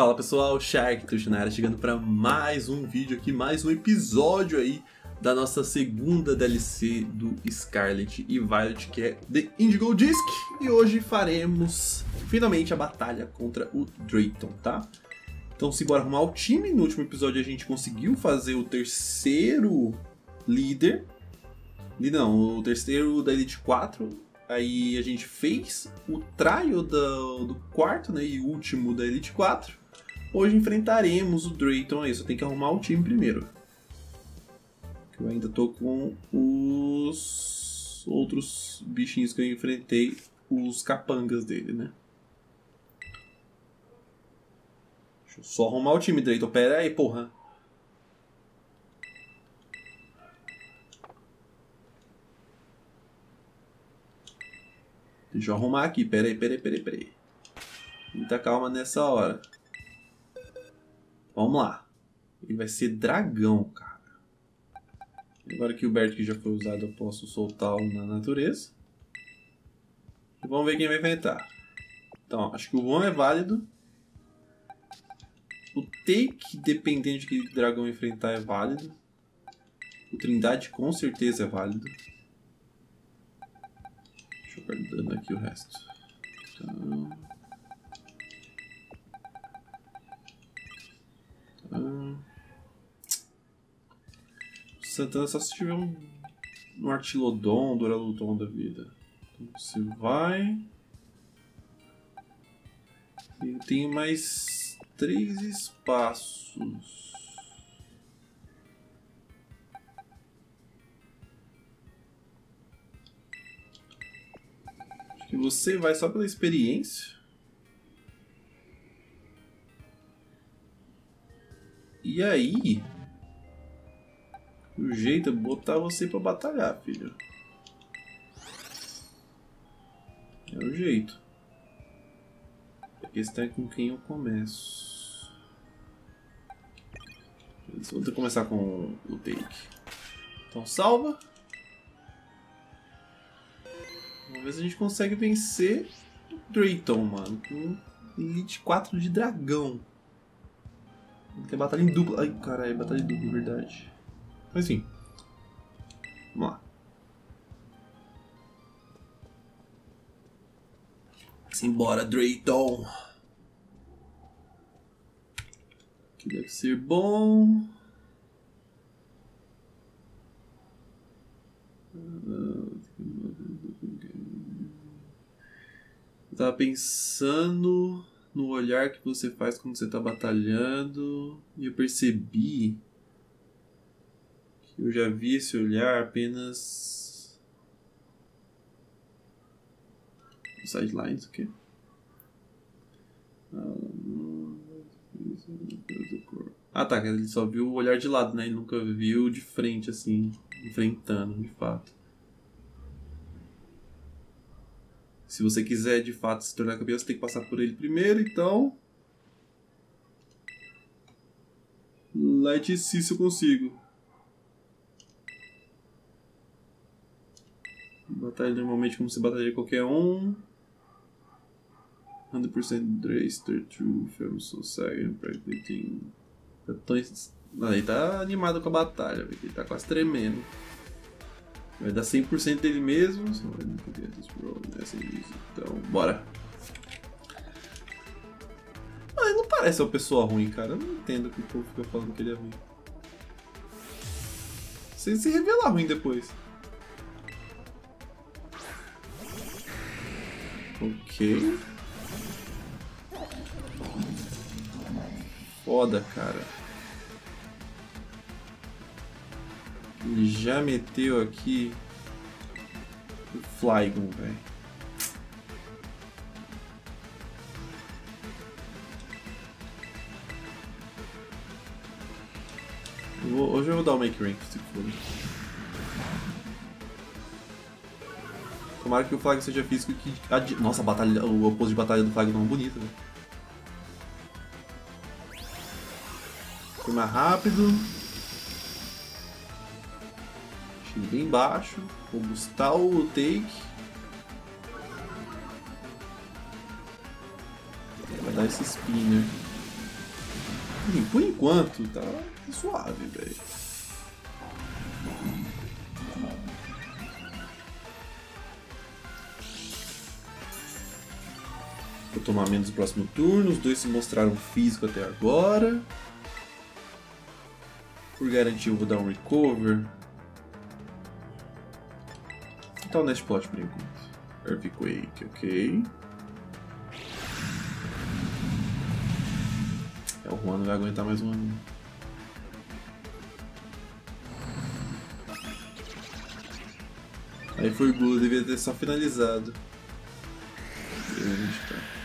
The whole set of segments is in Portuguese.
Fala pessoal, Shark Tuxinara chegando para mais um vídeo aqui, mais um episódio aí da nossa segunda DLC do Scarlet e Violet, que é The Indigo Disc. E hoje faremos finalmente a batalha contra o Drayton, tá? Então simbora arrumar o time. No último episódio a gente conseguiu fazer o terceiro líder. Não, o terceiro da Elite 4. Aí a gente fez o trial do, do quarto né, e último da Elite 4. Hoje enfrentaremos o Drayton aí, só tem que arrumar o time primeiro. Eu ainda tô com os outros bichinhos que eu enfrentei, os capangas dele, né? Deixa eu só arrumar o time, Drayton. Pera aí, porra. Deixa eu arrumar aqui. Pera aí, pera aí, pera aí, pera aí. Muita calma nessa hora. Vamos lá. Ele vai ser dragão, cara. Agora que o Bert que já foi usado, eu posso soltá-lo na natureza. E vamos ver quem vai enfrentar. Então, acho que o Von é válido. O Take, dependendo de que dragão enfrentar, é válido. O Trindade com certeza é válido. Deixa eu guardando aqui o resto. Então... Então... Santana só se tiver um, um Artilodon, Duraludon da vida. Então você vai... E tem mais três espaços. Acho que você vai só pela experiência. E aí, o jeito é botar você pra batalhar, filho. É o jeito. A questão é com quem eu começo. Vou ter que começar com o take. Então salva. Vamos ver se a gente consegue vencer o Drayton, mano. Com Elite 4 de dragão. Tem batalha em dupla. Ai, caralho, batalha em dupla, verdade. Mas enfim. Vamos lá. Simbora, Drayton. Que deve ser bom. Eu tava pensando no olhar que você faz quando você tá batalhando e eu percebi que eu já vi esse olhar apenas sidelines, o quê? Ah tá, ele só viu o olhar de lado, né? Ele nunca viu de frente, assim, enfrentando, de fato. Se você quiser de fato se tornar campeão, você tem que passar por ele primeiro, então. See se eu consigo. Batalha normalmente como se batalha qualquer um. 100% Draster, True, Film Society, Practicing. Tá ele tá animado com a batalha, ele tá quase tremendo. Vai dar 100% dele mesmo. Então, bora. Ah, ele não parece uma pessoa ruim, cara. Eu não entendo que o povo fica falando que ele é ruim. Sem se revelar ruim depois. Ok. Foda, cara. Já meteu aqui o Flygon, velho. Hoje eu vou dar o Make Rank, se for. Tomara que o flag seja físico que. Nossa, batalha, o oposto de batalha do flag não é bonito, né? Foi mais rápido. Achei bem baixo. Vou buscar o take. Vai dar esse spinner. Por enquanto, tá suave, velho. Vou tomar menos no próximo turno. Os dois se mostraram físico até agora. Por garantir, eu vou dar um recover. Tal o Nest Plot por enquanto? Earthquake, ok. É, o Juan não vai aguentar mais um ano. Aí foi Gula, devia ter só finalizado. Grande, cara.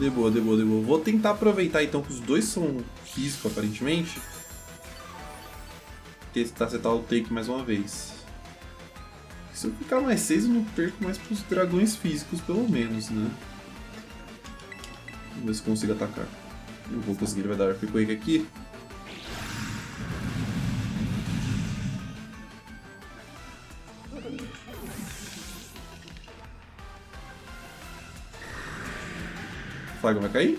De boa, de boa, de boa. Vou tentar aproveitar então que os dois são físicos aparentemente. Testar setar o take mais uma vez. Se eu ficar mais 6 eu não perco mais pros dragões físicos pelo menos, né? Vamos ver se consigo atacar. Não vou conseguir, ele vai dar Earthquake aqui. Flaga vai cair?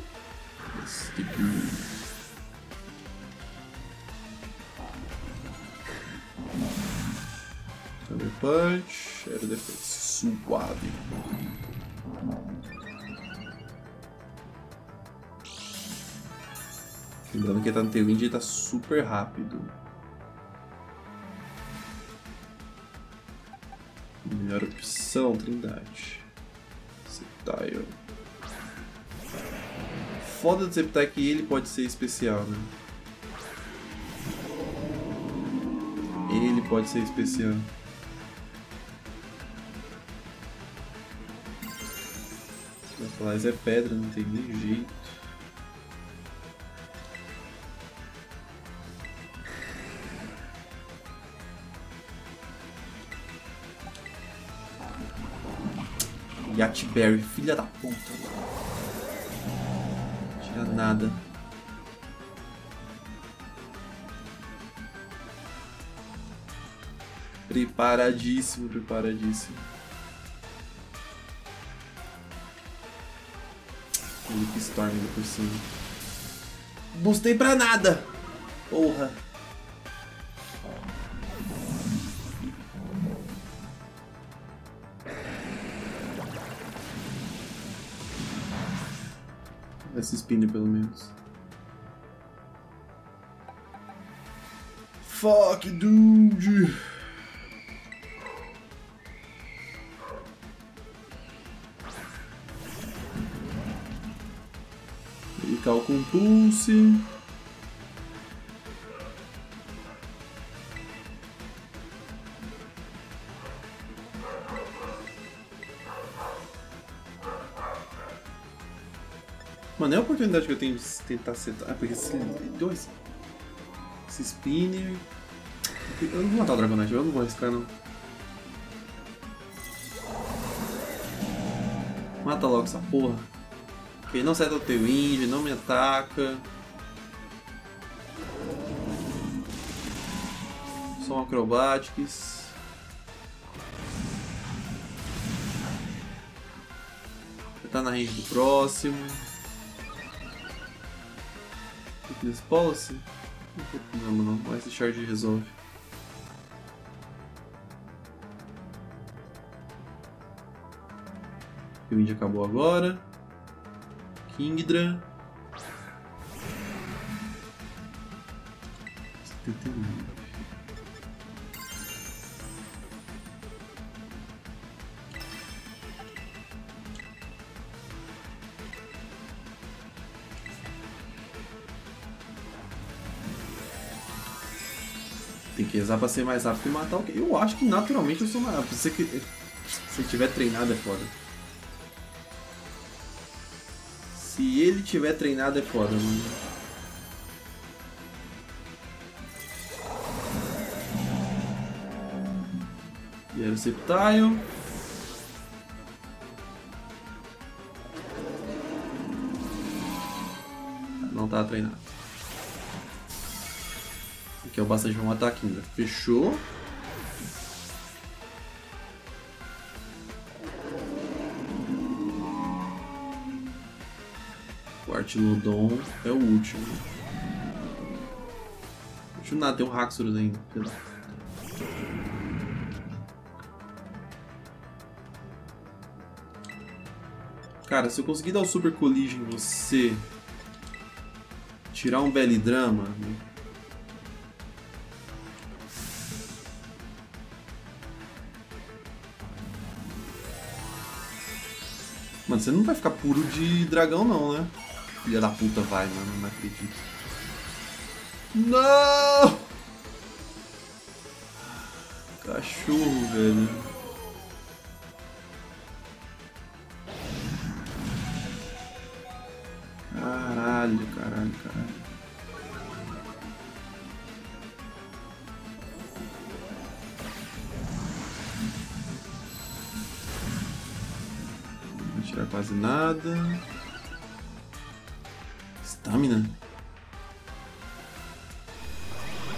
Thunder Punch, era defesa suave. Lembrando que ele tá no Tailwind e ele tá super rápido. Melhor opção, Trindade. Sceptile foda do Zeptar é que ele pode ser especial, né? Ele pode ser especial. Mas é pedra, não tem nem jeito. Yatberry, filha da puta nada. Preparadíssimo, preparadíssimo. Leap Storm por cima. Bustei pra nada! Porra! Essa spinner pelo menos. Fuck, dude! Clicar o compulse. É a oportunidade que eu tenho de tentar acertar. Ah, porque esse. Dois. Esse spinner. Eu não vou matar o Dragonite, eu não vou arriscar não. Mata logo essa porra. Ele não acerta o teu indie, não me ataca. Só um acrobatics. Tá na range do próximo. Fitness Policy? Não, não, não. Esse charge resolve. O vídeo acabou agora. Kingdra. 79. Que rezar pra ser mais rápido e matar o Eu acho que naturalmente eu sou mais rápido. Se, que... Se tiver treinado é foda. Se ele tiver treinado é foda, mano. E era o Septile. Não tá treinado que é o bastante pra matar aqui ainda. Fechou. O Artilodon é o último. Deixa eu nada, tem um Haxorus ainda. Cara, se eu conseguir dar o Super Collision em você, tirar um Belidrama. Você não vai ficar puro de dragão não, né? Filha da puta vai, mano, não acredito. Não! Cachorro, velho. Caralho, caralho, caralho. Nada. Stamina.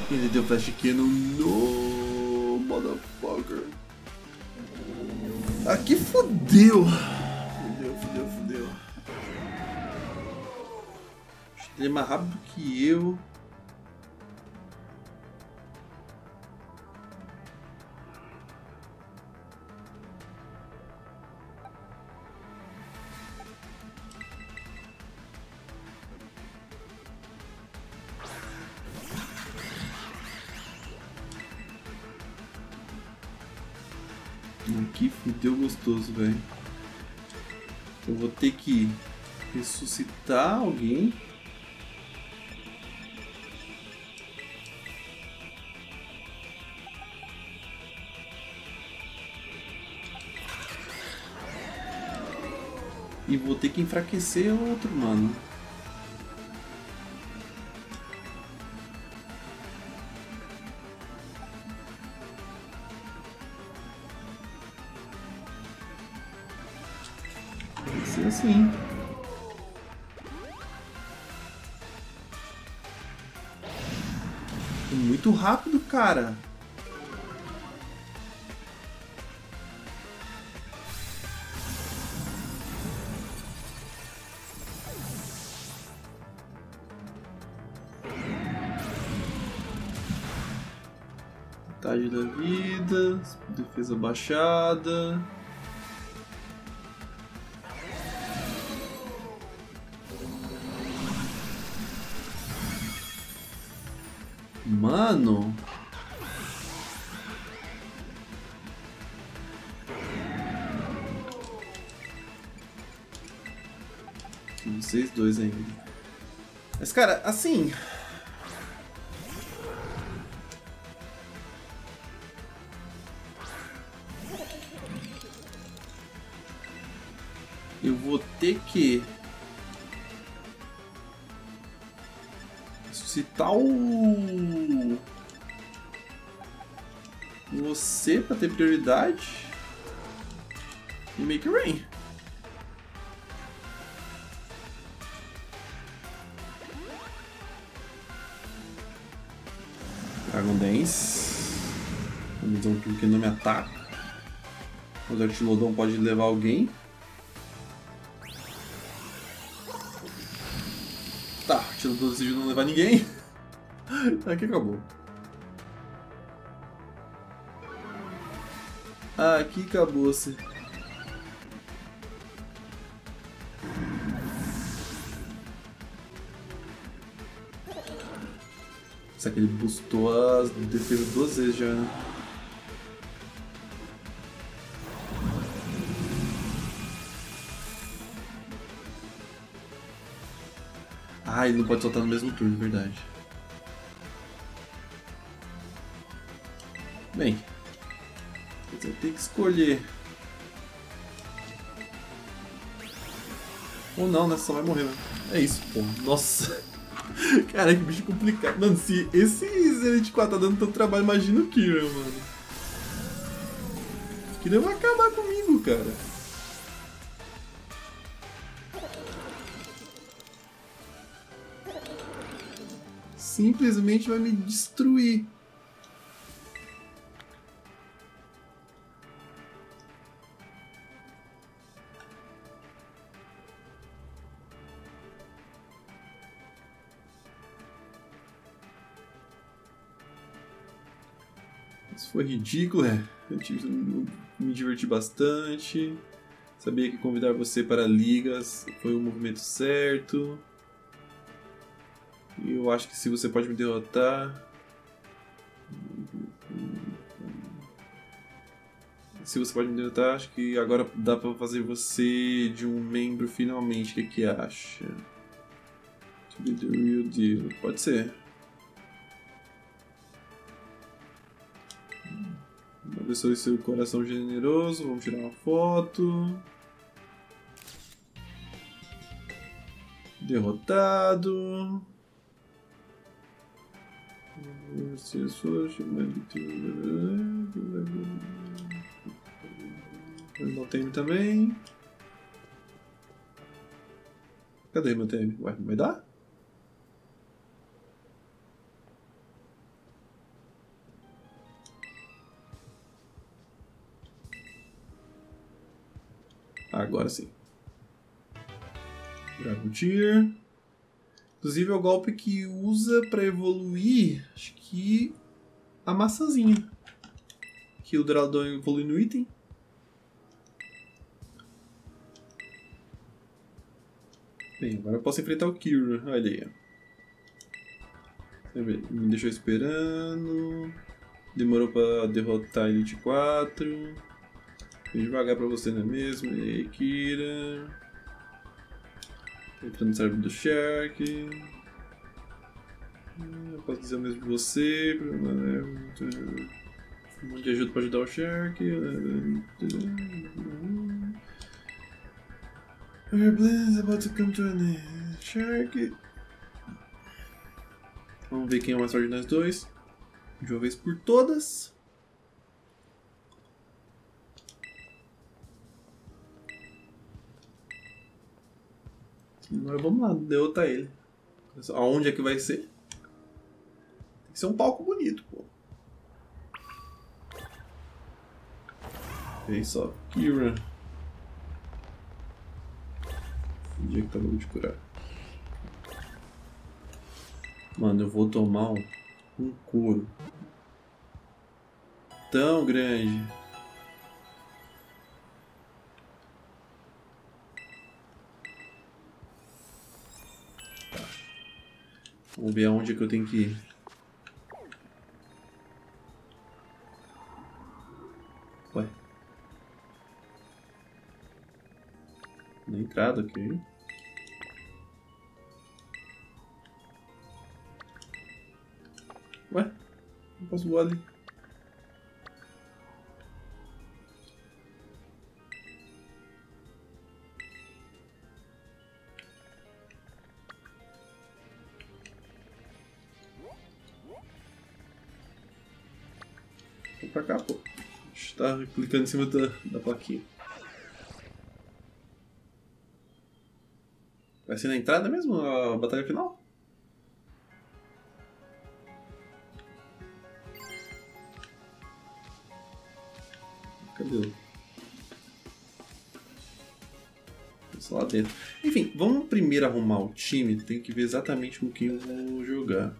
Ele deu flash cannon. No, motherfucker. Aqui fodeu. Fudeu, fudeu, fudeu. Ele é mais rápido que eu. Gostoso, velho. Eu vou ter que ressuscitar alguém. E vou ter que enfraquecer outro, mano. Cara. Metade da vida, defesa baixada. Mano. Vocês dois ainda. Mas, cara, assim... Eu vou ter que citar o... Você pra ter prioridade. E make rain. Um que não me ataca. O Artilodon pode levar alguém. Artilodon decidiu não levar ninguém. Aqui acabou. Aqui acabou-se. Será que ele boostou as defesas duas vezes já, né? Ah, ele não pode soltar no mesmo turno, verdade. Bem, você vai ter que escolher. Ou não, né? Só vai morrer, né? É isso, pô. Nossa. Cara, que bicho complicado. Mano, se esse Zenith 4 tá dando tanto trabalho, imagina o Kira, mano. Kira vai acabar comigo, cara. simplesmente vai me destruir. Isso foi ridículo, é. Eu tive, me diverti bastante. Sabia que convidar você para ligas foi o movimento certo. E eu acho que se você pode me derrotar. Se você pode me derrotar, acho que agora dá pra fazer você de um membro finalmente. O que, que acha? To be the real deal. Pode ser. Abençoe seu coração generoso. Vamos tirar uma foto. Derrotado. Não tem também. Cadê meu TM? Ué, vai dar? Agora sim. Dragon Tier. Inclusive é o golpe que usa para evoluir, acho que a maçãzinha. Que o Draldon evolui no item. Bem, agora eu posso enfrentar o Kira. Olha aí. Me deixou esperando. Demorou para derrotar Elite 4. Fui devagar pra você, não é mesmo? E aí, Kira. Entrando no server do Shark. Eu posso dizer o mesmo de você. Um monte de ajuda pra ajudar o Shark. Plan is about to come to an end. Shark. Vamos ver quem é o mais forte de nós dois. De uma vez por todas. Agora vamos lá, derrotar ele. Aonde é que vai ser? Tem que ser um palco bonito, pô. Vem só, Kira. Onde é que tá bom de curar? Mano, eu vou tomar um, um couro tão grande. Vamos ver aonde é que eu tenho que ir. Ué. Na entrada aqui. Ué? Não posso voar ali. Está clicando em cima da, da plaquinha. Vai ser na entrada mesmo a batalha final? Cadê o... Só lá dentro. Enfim, vamos primeiro arrumar o time. Tem que ver exatamente com quem eu vou jogar.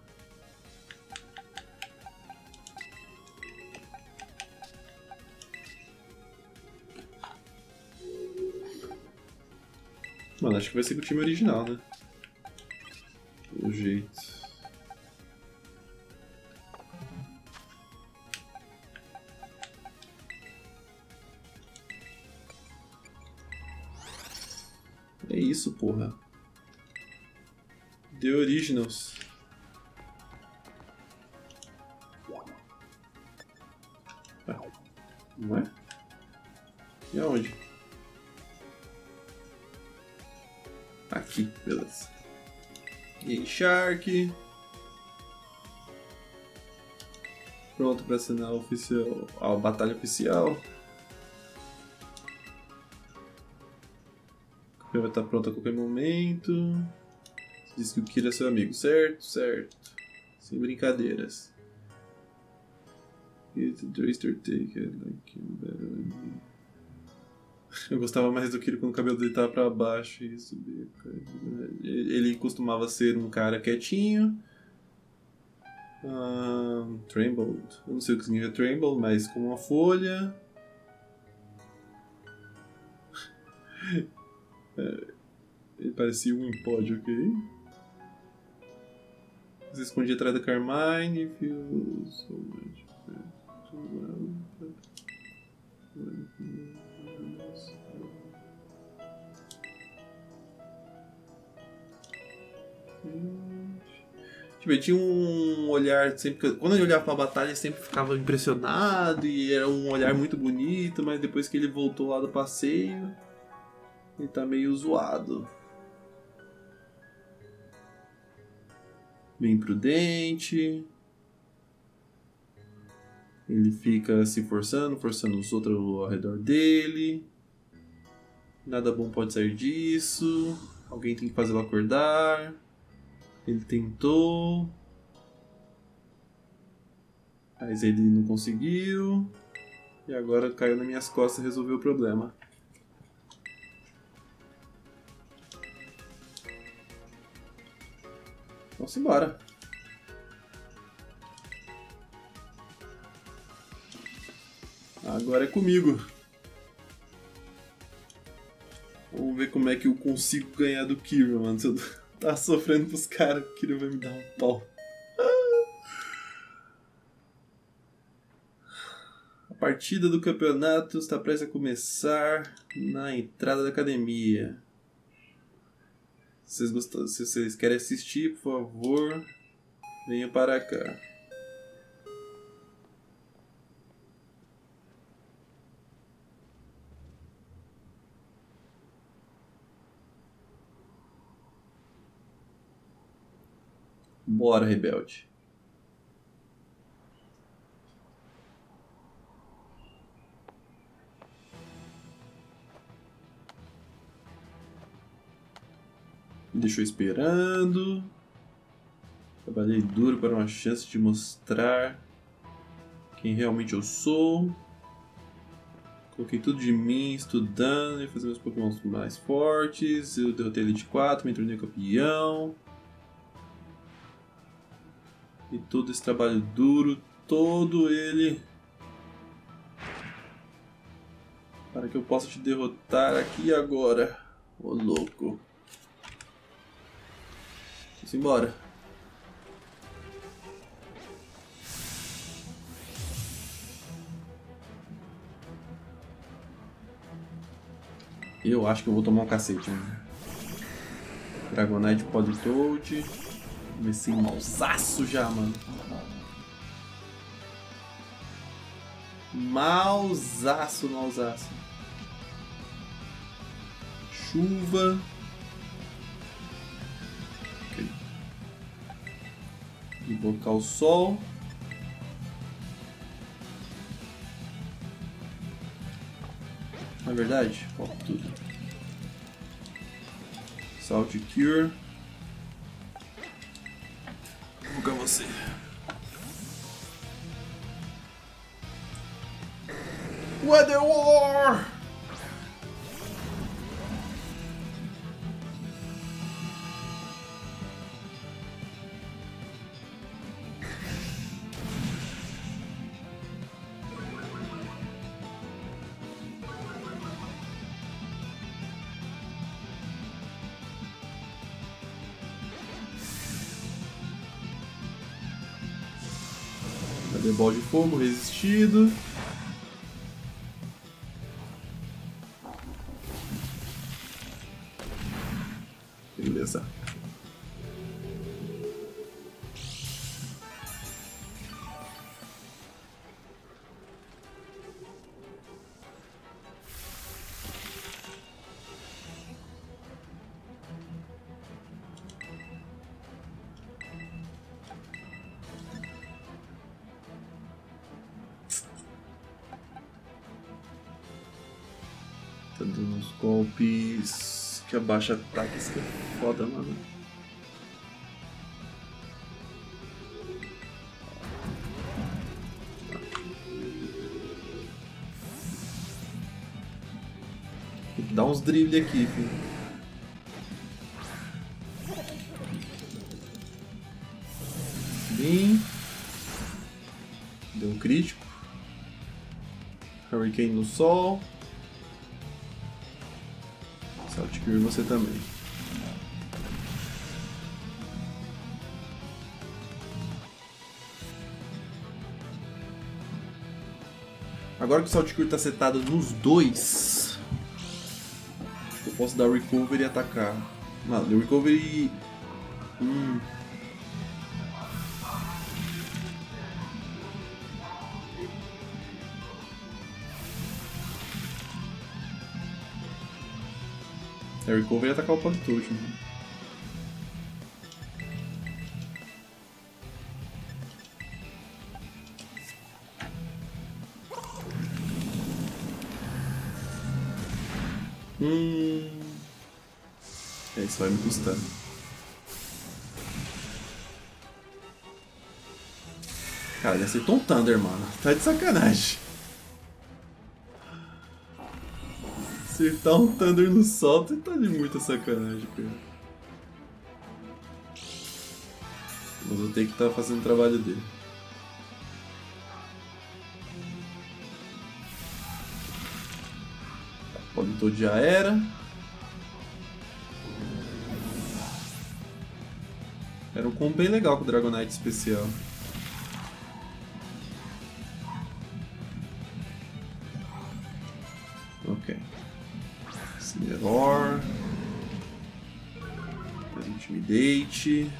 Mano, acho que vai ser com o time original, né? Pelo jeito. É isso, porra. The Originals. Ah, não é? E aonde? Shark. Pronto para assinar a, oficial, a batalha oficial. A campeã vai estar pronta a qualquer momento. Diz que o Kira é seu amigo, certo? Certo. Sem brincadeiras. It's a Draster take it like better eu gostava mais do Kiro quando o cabelo dele tava pra baixo e subia. Ele costumava ser um cara quietinho. Uh, trembled. Eu não sei o que significa tremble, mas com uma folha. ele parecia um impódio, ok? Se escondia atrás da Carmine. Feels so much Tipo, ele tinha um olhar sempre. Quando ele olhava pra batalha, ele sempre ficava impressionado e era um olhar muito bonito, mas depois que ele voltou lá do passeio, ele tá meio zoado. Bem prudente. Ele fica se forçando, forçando os outros ao redor dele. Nada bom pode sair disso. Alguém tem que fazê-lo acordar. Ele tentou. Mas ele não conseguiu. E agora caiu nas minhas costas e resolveu o problema. Vamos embora. Agora é comigo. Vamos ver como é que eu consigo ganhar do Kira, mano. Tá sofrendo pros caras, o Kira vai me dar um pau. A partida do campeonato está prestes a começar na entrada da academia. Se vocês, gostam, se vocês querem assistir, por favor, venham para cá. Bora, rebelde. Me deixou esperando. Trabalhei duro para uma chance de mostrar quem realmente eu sou. Coloquei tudo de mim, estudando e fazendo os pokémons mais fortes. Eu derrotei Elite 4, me tornei campeão. E todo esse trabalho duro, todo ele. Para que eu possa te derrotar aqui e agora. Ô louco. Vamos embora. Eu acho que eu vou tomar um cacete, mano. Dragonite Politoad. Comecei mausaço já, mano. Mausaço, mausaço. Chuva. Invocar o sol. Na verdade, falta tudo. Salt Cure. Vou invocar você. Weather War! Ball de fogo resistido. golpes que abaixa ataques, que é foda, mano. Tem que dar uns drible aqui, filho. Deu um crítico. Hurricane no sol. Saltcure você também. Agora que o Saltcure está setado nos dois, eu posso dar Recovery e atacar. Mano, Recovery... Hum... É, Recovery e atacar o Pantosh, né? Hum. É, isso vai me custar. Cara, ele acertou um Thunder, mano. Tá de sacanagem. Acertar um Thunder no solto tá de muita sacanagem, cara. Mas eu tenho que estar tá fazendo o trabalho dele. Politoad já era. Era um combo bem legal com o Dragonite especial. Intimidate.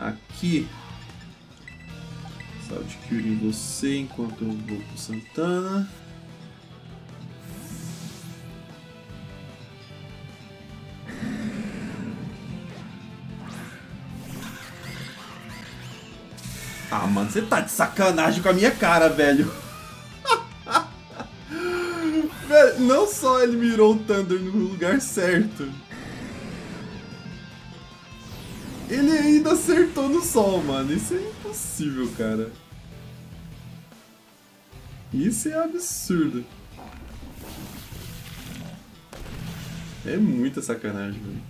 Aqui Salt Cure em você enquanto eu vou pro Santana. Ah, mano, você tá de sacanagem com a minha cara, velho. Não só ele mirou o Thunder no lugar certo. Ele ainda acertou no sol, mano. Isso é impossível, cara. Isso é absurdo. É muita sacanagem, velho.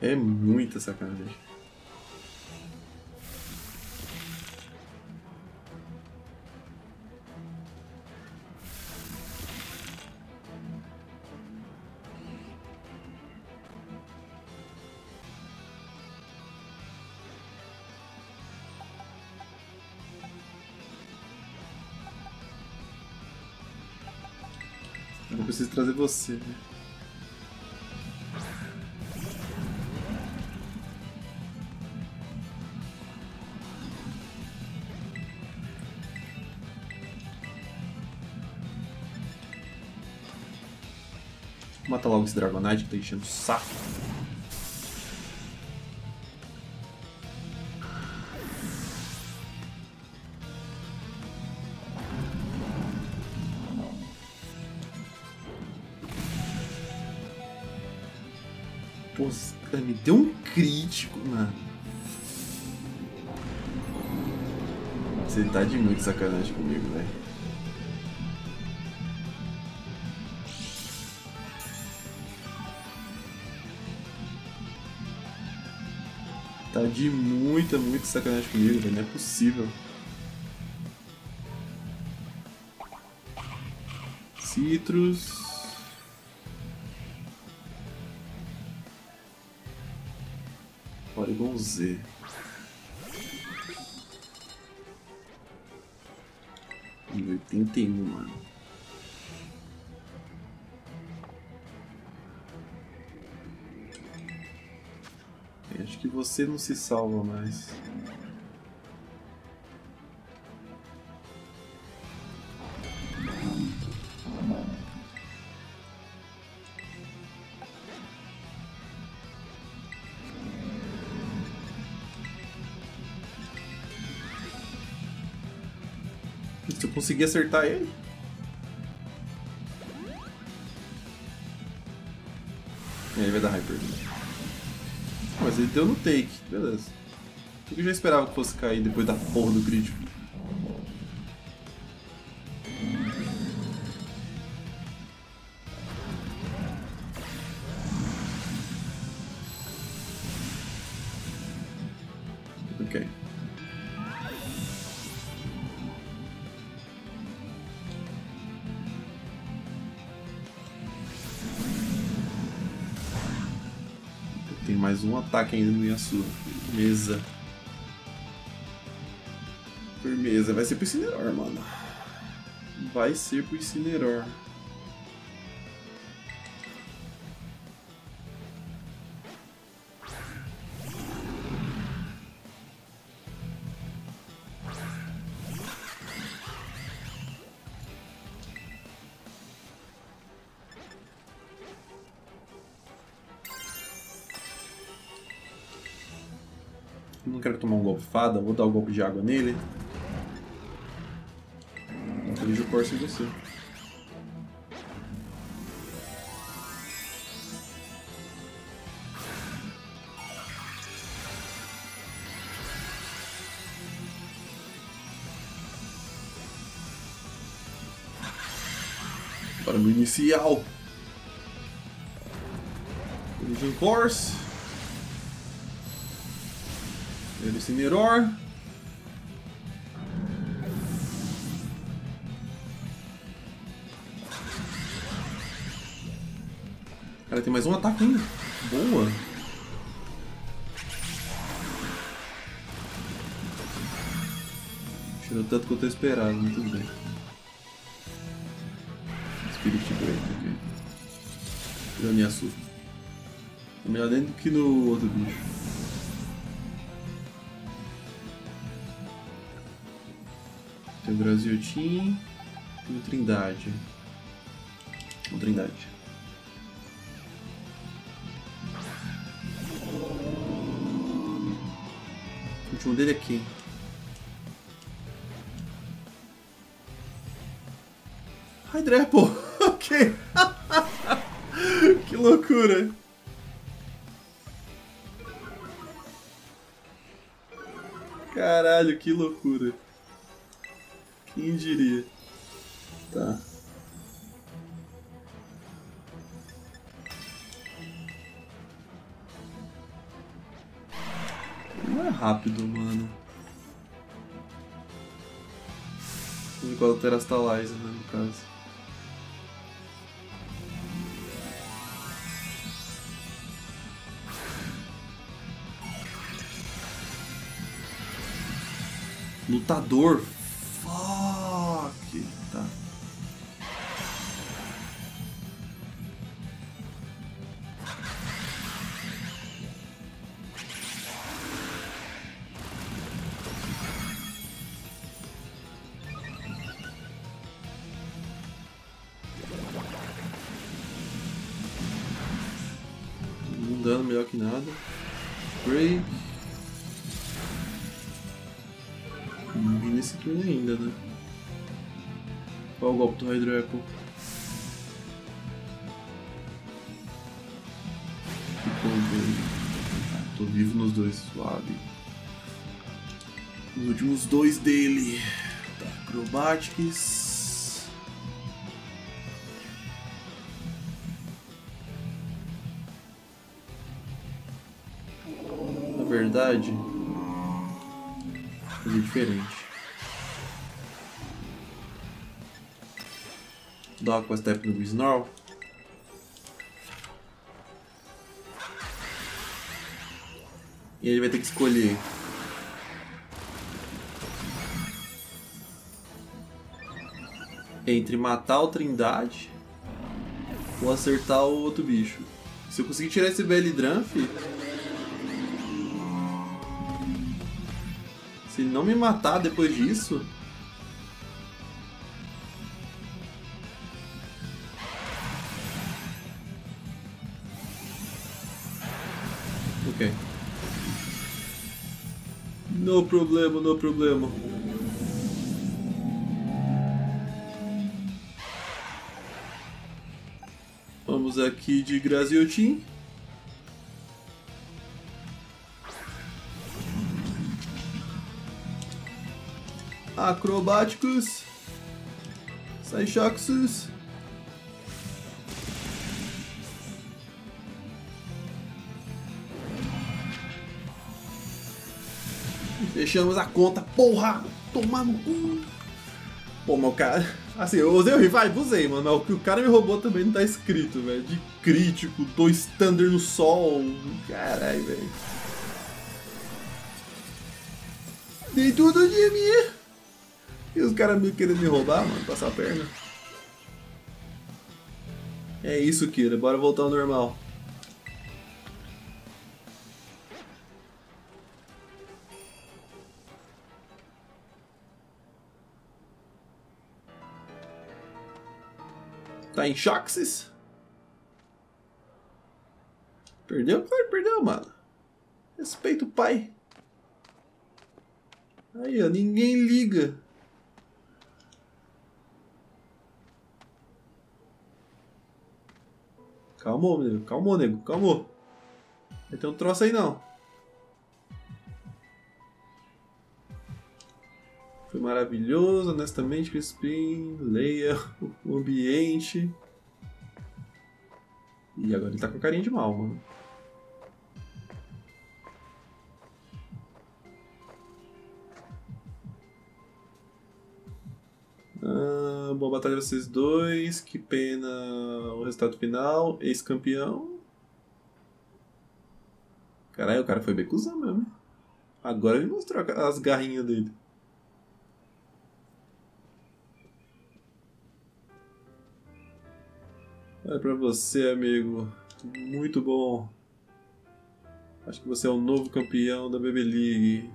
É muita sacanagem. Trazer você. Né? Mata logo esse Dragonite que tá enchendo o saco. Pô, me deu um crítico, mano. Você tá de muito sacanagem comigo, velho. Tá de muita, muita sacanagem comigo, velho. Não é possível. Citrus. Porygon Z. Nível 81, mano. Acho que você não se salva mais. Conseguir acertar ele. E aí vai dar Hyper. Mas ele deu no take, beleza. Eu já esperava que fosse cair depois da porra do crítico. Ok. Mais um ataque ainda no Yasuo. Firmeza. Firmeza. Vai ser pro Incineroar, mano. Vai ser pro Incineroar. Quero tomar um golpe fada, vou dar o um golpe de água nele. Vejo o Corsa em você. Para no inicial. Collision Course. Incineroar. Cara, tem mais um ataque ainda. Boa. Tirou tanto quanto eu esperava, muito bem. Spirit Break aqui. Já me assusta. Melhor dentro que no outro bicho. Tem o Brasil Team e o Trindade. O Trindade. O último dele é quem? Hydreple! ok! que loucura! Caralho, que loucura! Quem diria? Tá. Não é rápido, mano. Igual o Terastalize, né, no caso. Lutador dano melhor que nada. Break. Não vi nesse turno ainda, né? Qual o golpe do Hydro Apple? Tô vivo nos dois, suave. Os últimos dois dele. Tá, Acrobatics. Fazer diferente. Dá uma step no Snarl. E ele vai ter que escolher entre matar o Trindade ou acertar o outro bicho. Se eu conseguir tirar esse Belidran, filho, não me matar depois disso. Ok. No problema, no problema. Vamos aqui de Graziotin. Acrobáticos, Saishoxus. Fechamos a conta, porra! Tomar no cu! Pô, o cara. Assim, eu usei o revive, usei, mano. Mas o que o cara me roubou também não tá escrito, velho. De crítico, dois Thunder no sol. Caralho, velho. Dei tudo de mim. E os caras me querendo me roubar, mano, passar a perna. É isso, Kira. Bora voltar ao normal. Tá em Shoxes? Perdeu? Claro perdeu, mano. Respeita o pai. Aí, ó, ninguém liga. Calmou, nego. Calmou, nego. Calmou. Vai ter um troço aí, não. Foi maravilhoso, honestamente, Crispim, leia o ambiente. E agora ele tá com carinha de mal, mano. Boa batalha vocês dois. Que pena o resultado final. Ex-campeão. Caralho, o cara foi bem cuzão mesmo. Agora ele mostrou as garrinhas dele. É pra você, amigo. Muito bom. Acho que você é o novo campeão da BB League.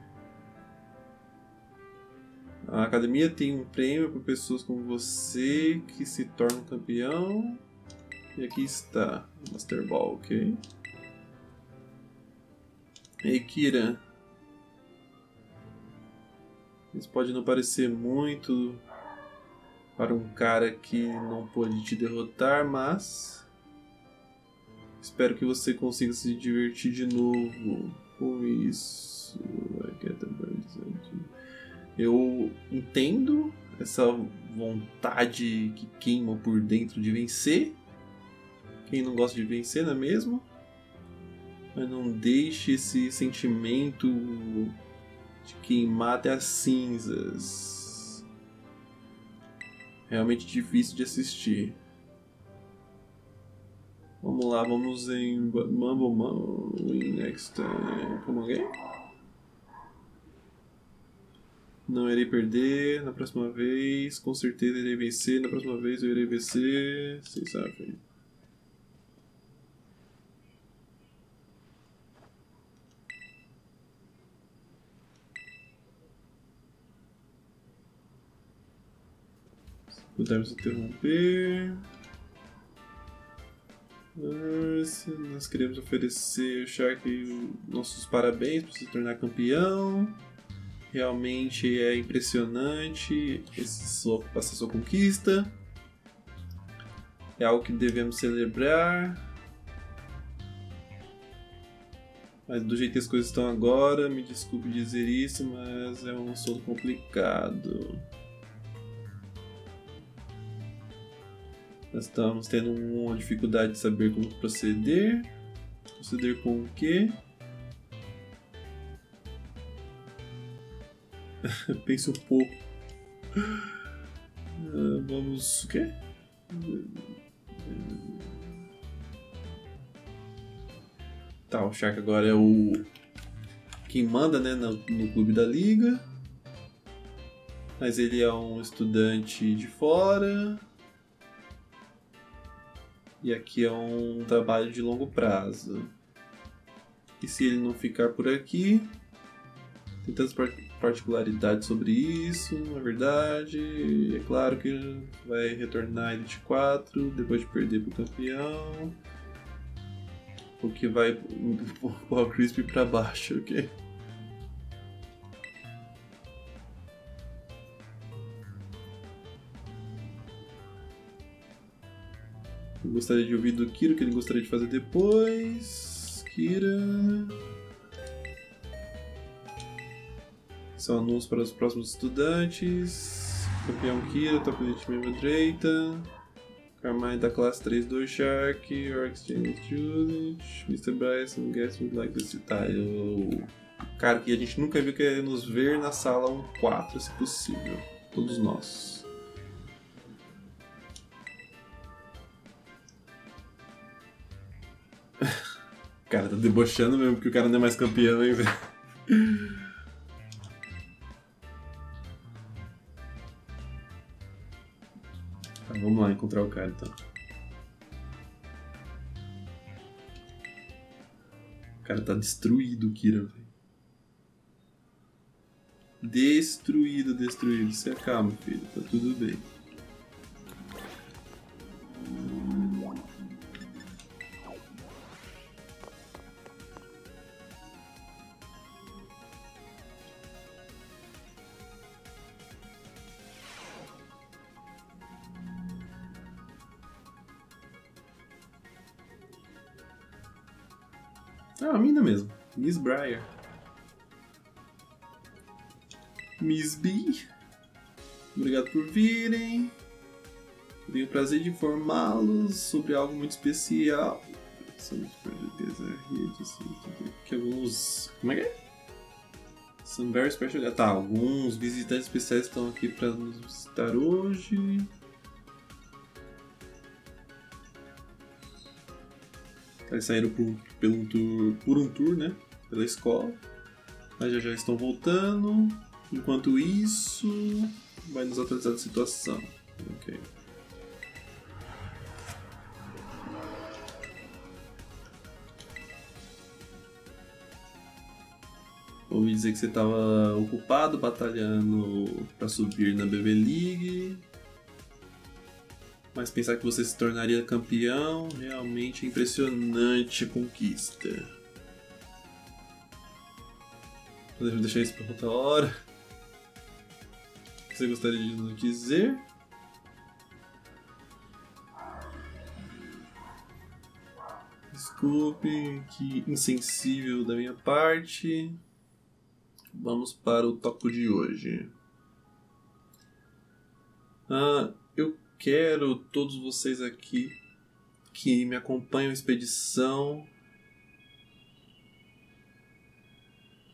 A academia tem um prêmio para pessoas como você que se tornam campeão. E aqui está, Master Ball, ok? Ei, Kira. Isso pode não parecer muito para um cara que não pôde te derrotar, mas espero que você consiga se divertir de novo com isso. Eu entendo essa vontade que queima por dentro de vencer. Quem não gosta de vencer, não é mesmo? Mas não deixe esse sentimento de queimar até as cinzas realmente difícil de assistir. Vamos lá, vamos em Mambo in next time. Como alguém? Não irei perder na próxima vez. Com certeza irei vencer. Na próxima vez eu irei vencer. Vocês sabem. Pudermos interromper. Nós queremos oferecer ao Shark nossos parabéns por se tornar campeão. Realmente é impressionante sua, essa sua conquista. É algo que devemos celebrar. Mas do jeito que as coisas estão agora, me desculpe dizer isso, mas é um assunto complicado. Nós estamos tendo uma dificuldade de saber como proceder. Proceder com o quê? Pense um pouco. Uh, vamos. O quê? Tá, o Shark agora é o. Quem manda, né, no, no clube da liga. Mas ele é um estudante de fora. E aqui é um trabalho de longo prazo. E se ele não ficar por aqui, tem tantas particularidades sobre isso, na verdade. É claro que vai retornar a Elite 4 depois de perder para o campeão. O que vai pôr o Crispy para baixo, ok? Eu gostaria de ouvir do Kira o que ele gostaria de fazer depois. Kira. São anúncios para os próximos estudantes. Campeão Kira, Top Elite Member Drayton. Carmine da classe 3-2 Shark. Your Exchange Student. Mr. Bryson, guess would like this title. cara que a gente nunca viu quer nos ver na sala 1-4, se possível. Todos nós. cara tá debochando mesmo, porque o cara não é mais campeão ainda. Tá, vamos lá encontrar o cara então. O cara tá destruído, Kira, velho. Destruído, destruído. Se acalma, filho. Tá tudo bem. Mesmo. Miss Briar. Miss B. Obrigado por virem. Tenho o prazer de informá-los sobre algo muito especial. Alguns. Como é que é? Some very special. Tá, alguns visitantes especiais estão aqui para nos visitar hoje. Eles saíram por, por, um tour, por um tour, né? Pela escola. Mas já já estão voltando. Enquanto isso, vai nos atualizar da situação. Ok. Ouvi dizer que você estava ocupado batalhando para subir na BB League. Mas pensar que você se tornaria campeão, realmente é impressionante conquista. Podemos deixar isso para outra hora. O que você gostaria de nos dizer? Desculpe, que insensível da minha parte. Vamos para o tópico de hoje. Ah, eu quero todos vocês aqui que me acompanham a expedição.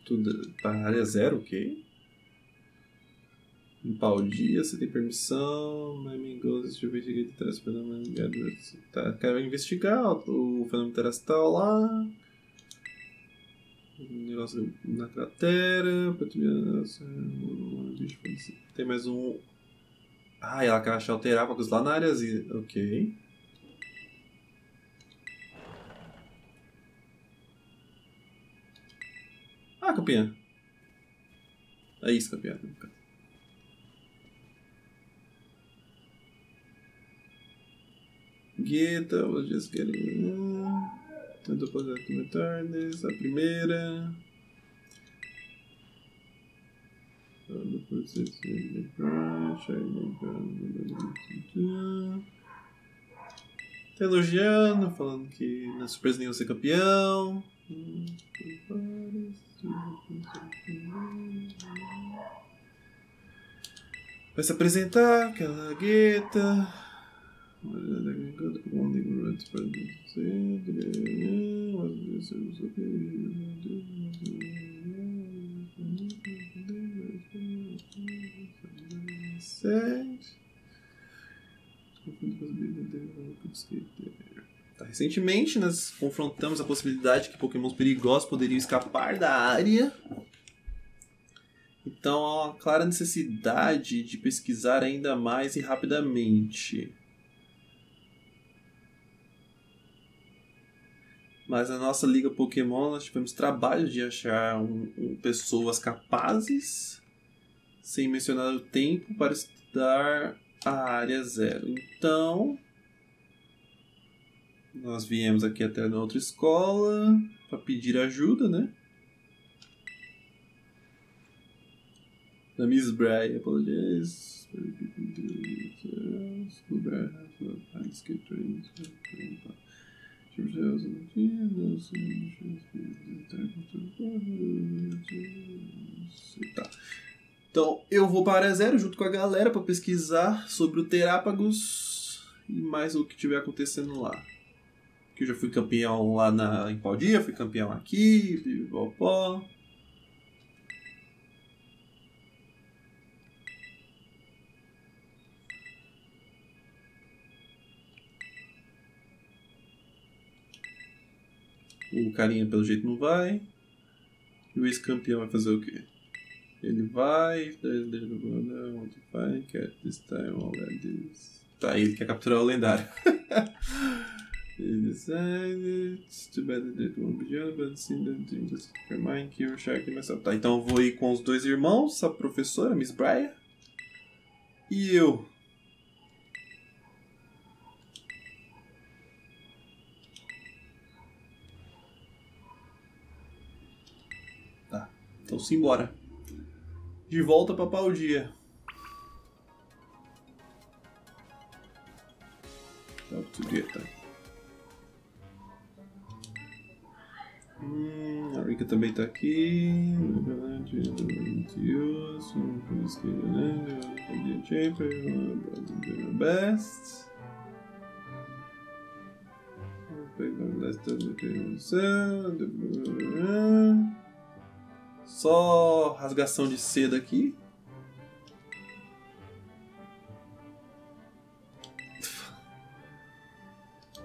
Tudo para área zero, ok? Limpar o dia, você tem permissão. My main to investigate the terrestrial phenomenon. Tá, quero investigar o fenômeno terrestal lá. Negócio na cratera. Tem mais um ah, ela achar o Terápagos lá na área Z. Ok. Ah, campeã. É isso, campeã. Guetta, was just getting. Tentou fazer. A primeira. Tá elogiando, falando que na surpresa nenhum ser campeão. Vai se apresentar, aquela gueta. Tá, recentemente nós confrontamos a possibilidade que pokémons perigosos poderiam escapar da área. Então há uma clara necessidade de pesquisar ainda mais e rapidamente. Mas na nossa liga Pokémon nós tivemos trabalho de achar um, um, pessoas capazes, sem mencionar o tempo, para estudar a área zero. Então, nós viemos aqui até a outra escola para pedir ajuda, né? Da Miss Bray, apologize. Tá. Então, eu vou para área zero junto com a galera para pesquisar sobre o Terápagos e mais o que tiver acontecendo lá. Que eu já fui campeão lá na, em Paldia, fui campeão aqui, pipopó. O carinha pelo jeito não vai. E o ex-campeão vai fazer o quê? Ele vai. Tá, ele quer capturar o lendário. He decided to better that one beyond, but seemed that just remind que o Shark myself. Tá, então eu vou ir com os dois irmãos, a professora, Miss Briar. E eu. Tá, então simbora. De volta pra Paldia. Get tá? Hum, a Rika também tá aqui. Best. Só rasgação de seda aqui.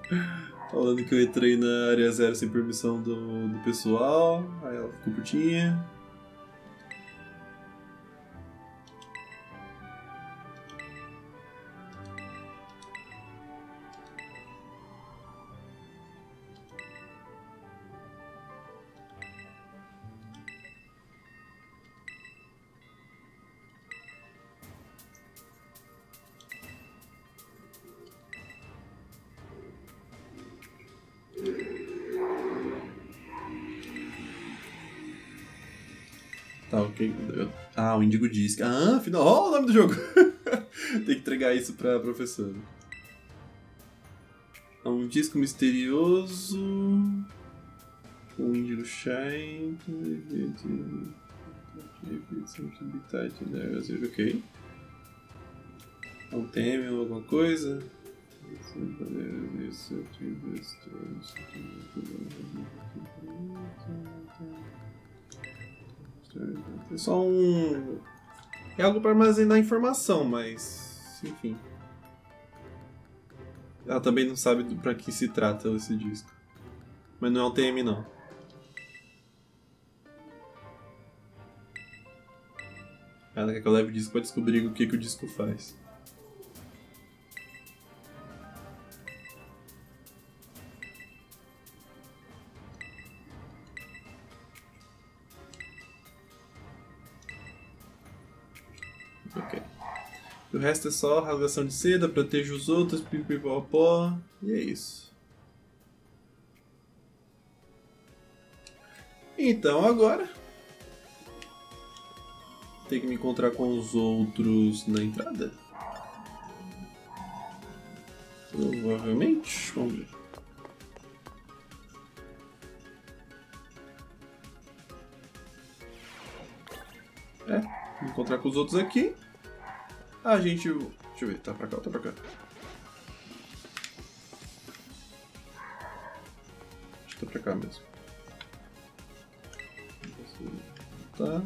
Falando que eu entrei na área zero sem permissão do, do pessoal. Aí ela ficou putinha. Ah, o Indigo Disc. Ah, afinal. Ó, oh, o nome do jogo! Tem que entregar isso pra professora. É um disco misterioso. O Indigo Shine. Ok. É um tema, alguma coisa. É só um. É algo para armazenar informação, mas. Enfim. Ela também não sabe para que se trata esse disco. Mas não é um TM, não. Ela quer que eu leve o disco pra descobrir o que, que o disco faz. Resto é só rasgação de seda, proteja os outros, pipipopó, e é isso. Então agora tem que me encontrar com os outros na entrada. Provavelmente. Vamos ver. É, encontrar com os outros aqui. A gente. Deixa eu ver, tá pra cá tá pra cá? Acho que tá pra cá mesmo. Tá.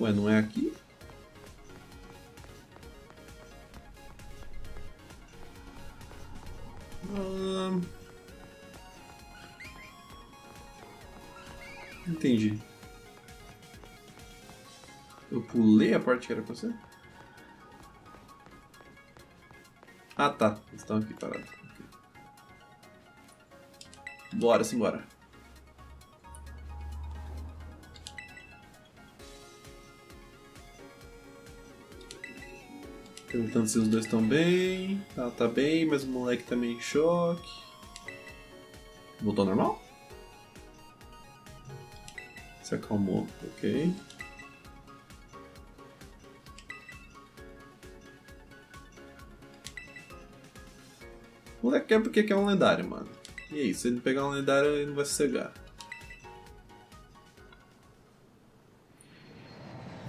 Ué, não é aqui? Hum... Entendi. Eu pulei a parte que era pra você? Ah tá, eles estão aqui parados. Okay. Bora, simbora. Perguntando se os dois estão bem. Ela tá bem, mas o moleque tá em choque. Voltou normal? Se acalmou, ok. O moleque quer porque quer um lendário, mano. E aí, se ele pegar um lendário, ele não vai cegar.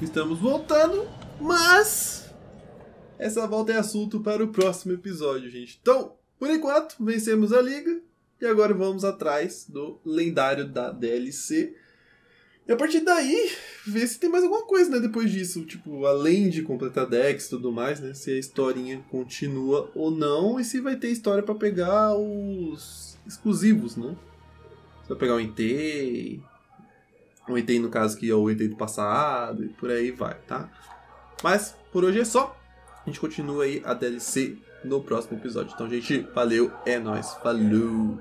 Estamos voltando, mas essa volta é assunto para o próximo episódio, gente. Então, por enquanto, vencemos a liga e agora vamos atrás do lendário da DLC. E a partir daí, ver se tem mais alguma coisa, né, depois disso. Tipo, além de completar decks e tudo mais, né? Se a historinha continua ou não, e se vai ter história para pegar os exclusivos, né? Você vai pegar o Entei, o Entei no caso que é o Entei do passado, e por aí vai, tá? Mas, por hoje é só. A gente continua aí a DLC no próximo episódio. Então, gente, valeu, é nóis, falou!